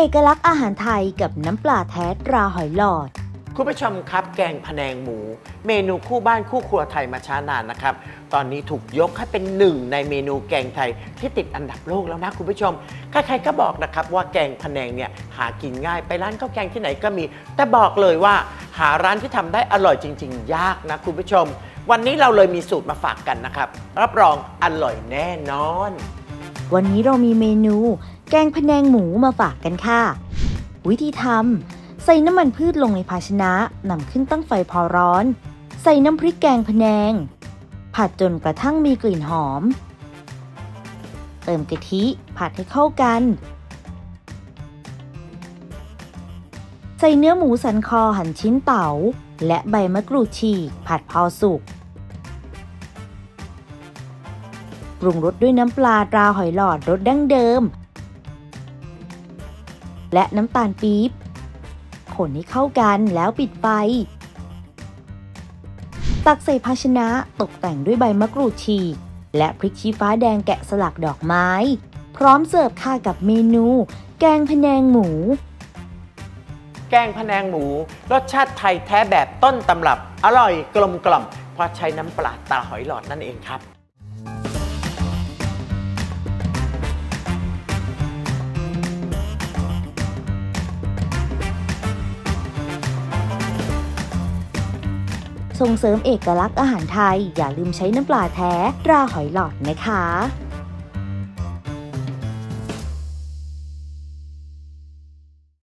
เอกลักษณ์อาหารไทยกับน้ำปลาแท้ตราหอยหลอด คุณผู้ชมครับ แกงพะแนงหมู เมนูคู่บ้านคู่ครัวไทยมาช้านานนะครับ ตอนนี้ถูกยกให้เป็นหนึ่งในเมนูแกงไทยที่ติดอันดับโลกแล้วนะคุณผู้ชม ใครๆก็บอกนะครับว่าแกงพะแนงเนี่ยหากินง่ายไปร้านข้าวแกงที่ไหนก็มี แต่บอกเลยว่าหาร้านที่ทำได้อร่อยจริง ๆ ยากนะคุณผู้ชม วันนี้เราเลยมีสูตรมาฝากกันนะครับ รับรองอร่อยแน่นอน วันนี้เรามีเมนู แกงพะแนงหมูมาฝากกันค่ะ วิธีทำใส่น้ำมันพืชลงในภาชนะนำขึ้นตั้งไฟพอร้อน ใส่น้ำพริกแกงพะแนง ผัดจนกระทั่งมีกลิ่นหอม เติมกะทิผัดให้เข้ากัน ใส่เนื้อหมูสันคอหั่นชิ้นเต๋าและใบมะกรูดฉีกผัดพอสุก ปรุงรสด้วยน้ำปลาตราหอยหลอดรสดั้งเดิม และน้ำตาลปี๊บคนให้เข้ากันแล้วปิดไฟ ตักใส่ภาชนะตกแต่งด้วยใบมะกรูดฉีก และพริกชี้ฟ้าแดงแกะสลักดอกไม้ พร้อมเสิร์ฟค่ะกับเมนู แกงพะแนงหมู แกงพะแนงหมู รสชาติไทยแท้แบบต้นตำรับ อร่อยกลมกล่อมเพราะใช้น้ำปลาตาหอยหลอดนั่นเองครับ ส่งเสริมเอกลักษณ์อาหารไทย อย่าลืมใช้น้ำปลาแท้ตราหอยหลอดนะคะ